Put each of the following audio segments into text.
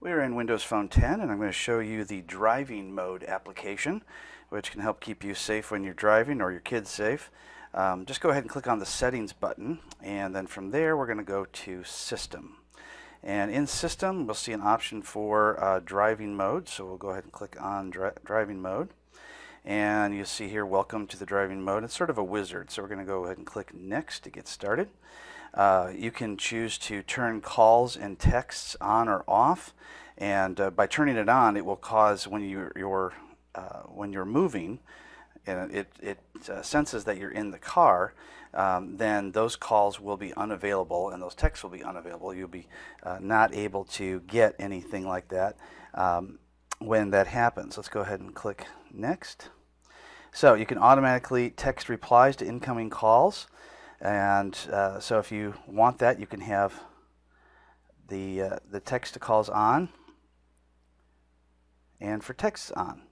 We're in Windows Phone 10 and I'm going to show you the driving mode application which can help keep you safe when you're driving or your kids safe. Um, just go ahead and click on the settings button and then from there we're going to go to system. And in system we'll see an option for uh, driving mode so we'll go ahead and click on dri driving mode and you see here welcome to the driving mode. It's sort of a wizard so we're going to go ahead and click next to get started. Uh, you can choose to turn calls and texts on or off, and uh, by turning it on, it will cause when you, you're uh, when you're moving, and it it uh, senses that you're in the car. Um, then those calls will be unavailable and those texts will be unavailable. You'll be uh, not able to get anything like that um, when that happens. Let's go ahead and click next. So you can automatically text replies to incoming calls. And uh, so if you want that, you can have the, uh, the text to calls on and for texts on.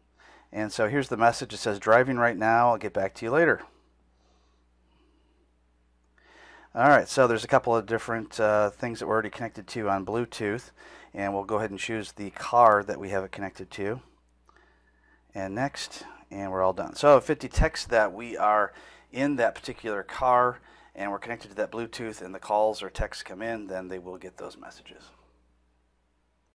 And so here's the message. It says, driving right now. I'll get back to you later. All right, so there's a couple of different uh, things that we're already connected to on Bluetooth. And we'll go ahead and choose the car that we have it connected to. And next, and we're all done. So if it detects that we are in that particular car, and we're connected to that Bluetooth and the calls or texts come in, then they will get those messages.